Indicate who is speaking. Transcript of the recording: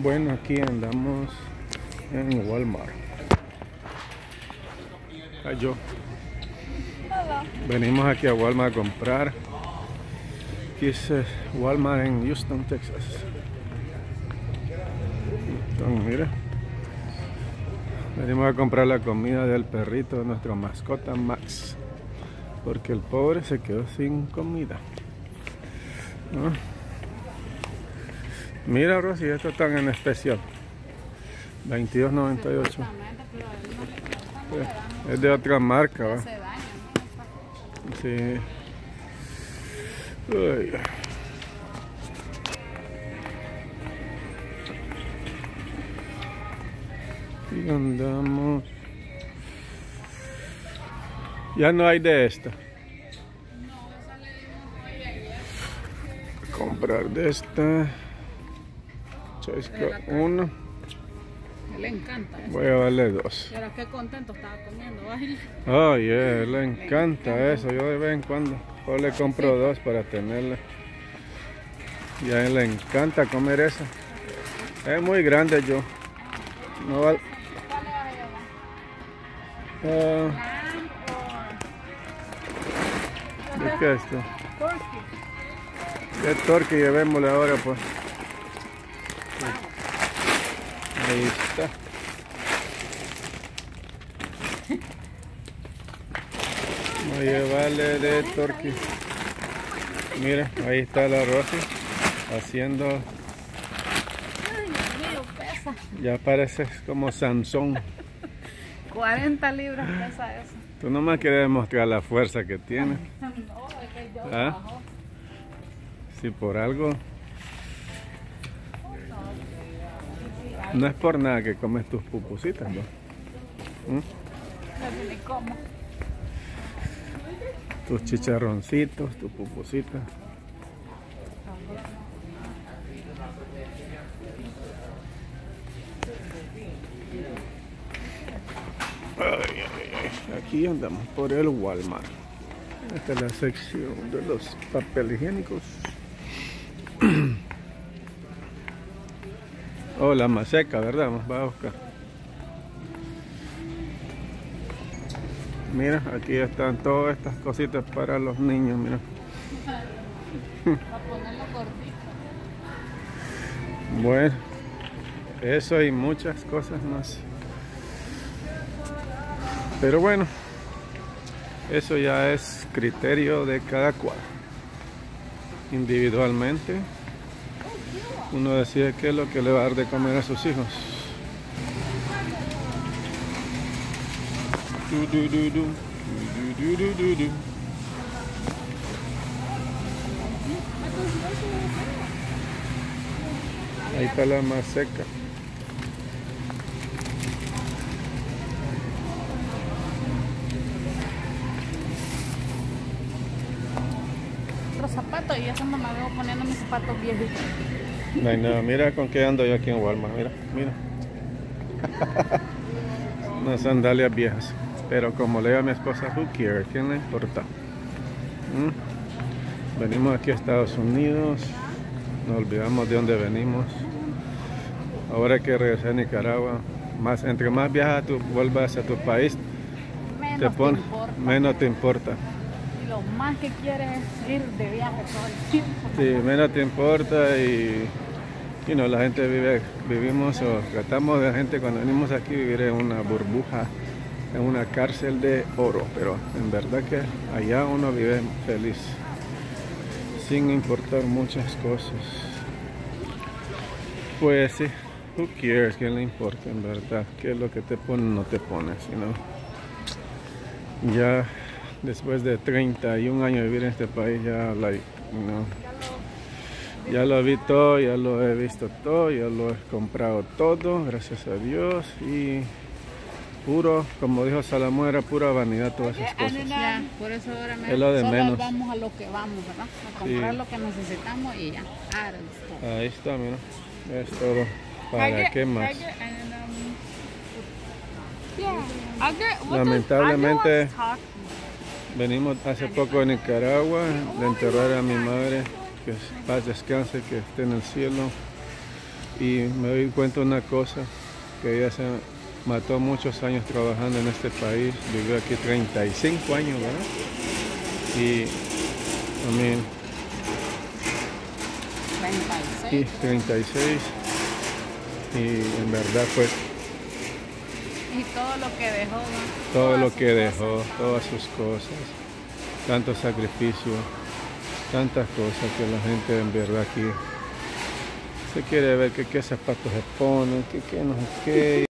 Speaker 1: Bueno, aquí andamos en Walmart. Ah, yo. Venimos aquí a Walmart a comprar. Aquí es eh, Walmart en Houston, Texas. Mira. Venimos a comprar la comida del perrito de mascota Max. Porque el pobre se quedó sin comida. ¿No? Mira, Rosy, estos están en especial. 22.98. Es de otra marca, ¿va? Sí. Ay. Y andamos. Ya no hay de esta. Comprar de esta. Club uno.
Speaker 2: Le encanta eso.
Speaker 1: Voy a darle dos.
Speaker 2: Pero qué contento estaba comiendo. Ay,
Speaker 1: Oh, yeah, le encanta eso. Yo de vez en cuando yo le compro dos para tenerla. Y a él le encanta comer eso. Es muy grande yo. No val-
Speaker 2: ¿Cuál le vas a llevar?
Speaker 1: Ah,
Speaker 2: Lamb
Speaker 1: ¿De qué es esto? ¿Qué torque llevémosle ahora pues? Ahí está. Voy a llevarle de torque. Mira, ahí está la Rosy haciendo,
Speaker 2: Ay, Dios mío, pesa.
Speaker 1: ya pareces como Sansón.
Speaker 2: 40 libras pesa eso.
Speaker 1: Tú nomás quieres demostrar la fuerza que tiene.
Speaker 2: No, es que yo
Speaker 1: ¿Ah? Si por algo. No es por nada que comes tus pupusitas, ¿no? ¿Mm? Tus chicharroncitos, tus pupusitas. Aquí andamos por el Walmart. Esta es la sección de los papel higiénicos. Oh, la más seca, ¿verdad? Vamos a buscar. Mira, aquí están todas estas cositas para los niños, mira. Bueno, eso y muchas cosas más. Pero bueno, eso ya es criterio de cada cual. Individualmente, uno decide qué es lo que le va a dar de comer a sus hijos. Ahí está la más seca.
Speaker 2: Otro zapato y ya se veo poniendo mis zapatos viejitos.
Speaker 1: No hay nada. Mira con qué ando yo aquí en Walmart. Mira, mira. Unas sandalias viejas. Pero como le digo a mi esposa, who cares? ¿Quién le importa? ¿Mm? Venimos aquí a Estados Unidos. Nos olvidamos de dónde venimos. Ahora que regresé a Nicaragua, más, entre más viajas tú vuelvas a tu país,
Speaker 2: Menos
Speaker 1: te pon- menos te importa.
Speaker 2: Y lo más que quieres es ir de viaje todo el tiempo.
Speaker 1: Sí, menos te importa y, you know, la gente vive, vivimos o tratamos de la gente cuando venimos aquí vivir en una burbuja, en una cárcel de oro, pero en verdad que allá uno vive feliz, sin importar muchas cosas. Pues sí, who cares, ¿quién le importa en verdad? ¿Qué es lo que te pone no te pones, you know? Ya después de 31 años de vivir en este país, ya, like, you know, ya lo vi todo, ya lo he visto todo, ya lo he comprado todo, gracias a Dios. Y puro, como dijo Salomón, era pura vanidad todas esas cosas.
Speaker 2: Ya, por eso ahora me
Speaker 1: Es lo de
Speaker 2: solo
Speaker 1: menos.
Speaker 2: vamos a lo que vamos, ¿verdad? A comprar
Speaker 1: Sí.
Speaker 2: lo que necesitamos y ya. Ah.
Speaker 1: Ahí está, mira. Es todo. ¿Para qué más? Lamentablemente- Venimos hace poco de Nicaragua de enterrar a mi madre, que paz descanse, que esté en el cielo. y me doy cuenta una cosa, que ella se mató muchos años trabajando en este país, vivió aquí 35 años, ¿verdad? Y también
Speaker 2: 36.
Speaker 1: y 36 y en verdad pues
Speaker 2: Y todo lo que dejó. ¿no?
Speaker 1: todo
Speaker 2: Todas
Speaker 1: lo que dejó,
Speaker 2: cosas.
Speaker 1: todas sus cosas, tanto sacrificio, tantas cosas que la gente en verdad aquí se quiere ver que qué zapatos se ponen, que qué no sé qué.